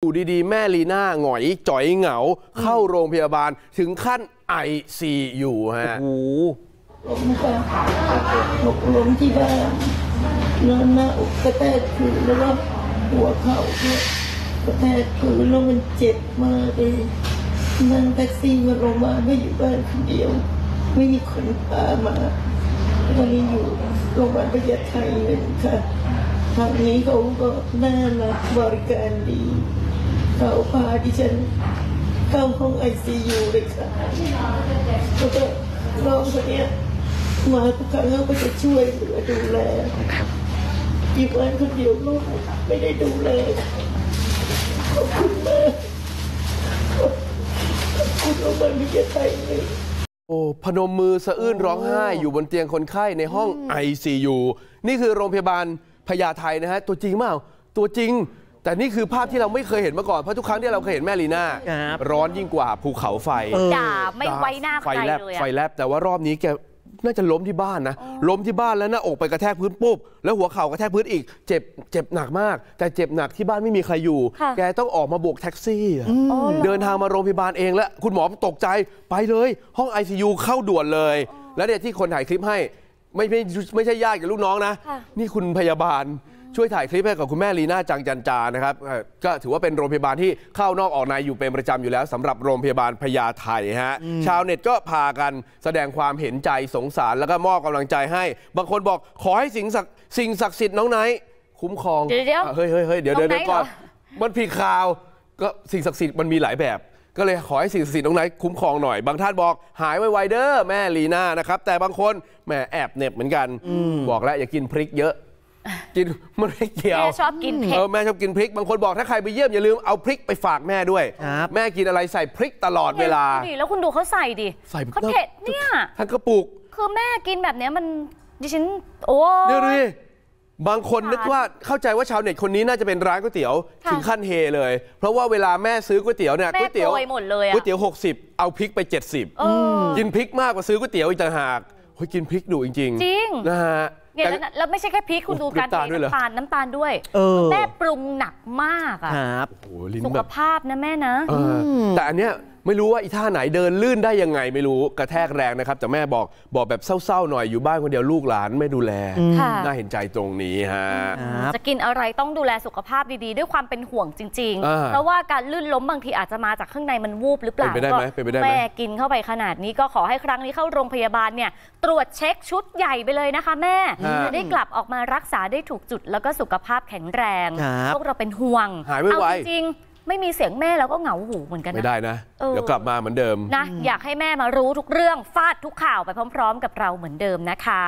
อยู่ดีๆ แม่ลีน่าหงอยจ่อยเหงา เข้าโรงพยาบาลถึงขั้นไอซีอยู่ฮะโอ้โหล้มค่ะหกล้มที่บ้านนอนหน้าอกกระแทกพื้นแล้วก็หัวเข่าเนี่ยกระแทกพื้นแล้วมันเจ็บมากเลยนั่งแท็กซี่มาโรงพยาบาลไม่อยู่บ้านคนเดียว ไม่มีคนพามาวันนี้อยู่โรงพยาบาลประยาไทยเลยค่ะทางนี้เขาก็น่ารักบริการดี เขาพาดิฉันเข้าห้องไอซียูเลยค่ะแล้วก็น้องคนเนี้ยมาทุกครั้งเขาก็จะช่วยเหลือดูแลอยู่บ้านคนเดียวลูกไม่ได้ดูแลขอบคุณมากขอบคุณโรงพยาบาลวิทยาไทยเลยโอ้พนมมือสะอื้นร้องไห้อยู่บนเตียงคนไข้ในห้อง ICU นี่คือโรงพยาบาลพญาไทนะฮะ ตัวจริงเปล่าตัวจริง แต่นี่คือภาพที่เราไม่เคยเห็นมาก่อนเพราะทุกครั้งที่เราเคยเห็นแม่ลีน่าครับร้อนยิ่งกว่าภูเขาไฟเออด่าไม่ไว้หน้าใคไฟรแลบเลยไฟอะแลบแต่ว่ารอบนี้แกน่าจะล้มที่บ้านนะ ล้มที่บ้านแล้วหน้าอกไปกระแทกพื้นปุ๊บแล้วหัวเข่ากระแทกพื้นอีก เจ็บเจ็บหนักมาก แต่เจ็บหนักที่บ้านไม่มีใครอยู่ ค่ะ แกต้องออกมาโบกแท็กซี่อะอ๋อหรอเดินทางมาโรงพยาบาลเองแล้วคุณหมอตกใจไปเลย ห้อง ICU เข้าด่วนเลย แล้วเนี่ยที่คนถ่ายคลิปให้ไม่ไม่ไม่ใช่ญาติกับลูกน้องนะ ค่ะ นี่คุณพยาบาล ช่วยถ่ายคลิปให้กับคุณแม่ลีน่าจังจันจานะครับเอ่อก็ถือว่าเป็นโรงพยาบาลที่เข้านอกออกในอยู่เป็นประจำอยู่แล้วสำหรับโรงพยาบาลพญาไทฮะชาวเน็ตก็พากันแสดงความเห็นใจสงสารแล้วก็มอบกำลังใจให้ บางคนบอกขอให้สิ่งศักดิ์สิ่งศักดิ์สิทธิ์น้องไนท์คุ้มครองเดี๋ยวเดี๋ยวอะเฮ้ยเฮ้ยเฮ้ยเดี๋ยวน้เดี๋อยงวเดี๋ยวไนท์ก่อนเหรอมันผิดข่าวก็สิ่งศักดิ์สิทธิ์มันมีหลายแบบก็เลยขอให้สิ่งศักดิ์สิทธิ์น้องไนท์คุ้มครองหน่อย บางท่านบอกหายไวๆเด้อแม่ลีน่านะครับ แต่บางคนแหมแอบเหน็บเหมือนกัน บอกแล้วอย่ากินพริกเยอะ กินมันไม่เกี่ยวแม่ชอบกินเผ็เอดอแม่ชอบกินพริกบางคนบอกถ้าใครไปเยี่ยมอย่าลืมเอาพริกไปฝากแม่ด้วยครับแม่กินอะไรใส่พริกตลอดเวลาดูดิแล้วคุณดูเขาใส่ดิใส่เขาเผ็ดเนี่ยทั้งกระปุก คือแม่กินแบบเนี้ยมันดิฉันโอ้เนี่ยดูยดิบางคนนึกว่าเข้าใจว่าชาวเน็ตคนนี้น่าจะเป็นร้านก๋วยเตี๋ยวค่ะถึงขั้นเฮเลย เพราะว่าเวลาแม่ซื้อก๋วยเตี๋ยวเนี่ยแม่ก๋วยเตี๋ยวโปรยหมดเลยอะก๋วยเตี๋ยว 60 เอาพริกไป 70เออกินพริกมากกว่าซื้อก๋วยเตี๋ยวอีกต่างหากเฮ้ยกินพริกดุจริงจริงนะฮะ เนี่ยแต่แล้วแล้วไม่ใช่แค่พริกคุณโอ้ดูการน้ำตาลด้วยเหรอน้ำตาลน้ำตาลด้วยเออ แม่ปรุงหนักมากอะครับโอ้โหลิ้นสุแบขบภาพนะแม่นะ เอออแต่อันเนี้ยไม่รู้ว่าอีท่าไหนเดินลื่นได้ยังไงไม่รู้กระแทกแรงนะครับ แต่แม่บอกบอกแบบเศร้าๆหน่อยอยู่บ้านคนเดียวลูกหลานไม่ดูแล ค่ะ น่าเห็นใจตรงนี้ฮะ ครับ จะกินอะไรต้องดูแลสุขภาพดีๆ ด้วยความเป็นห่วงจริง อ่าๆ เพราะว่าการลื่นล้มบางทีอาจจะมาจากข้างในมันวูบหรือเปล่าเป็นไปได้ไหมเป็นไปได้ไหม แม่กินเข้าไปขนาดนี้ก็ขอให้ครั้งนี้เข้าโรงพยาบาลเนี่ยตรวจเช็คชุดใหญ่ไปเลยนะคะแม่ฮะจะได้กลับออกมารักษาได้ถูกจุดแล้วก็สุขภาพแข็งแรงครับพวกเราเป็นห่วง หายเอาไวจริงๆไม่มีเสียงแม่เราก็เหงาหูเหมือนกันๆไม่นะได้นะเออเดี๋ยวกลับมาเหมือนเดิมนะอยากให้แม่มารู้ทุกเรื่องฟาดทุกข่าวไปพร้อม ๆ กับเราเหมือนเดิมนะคะ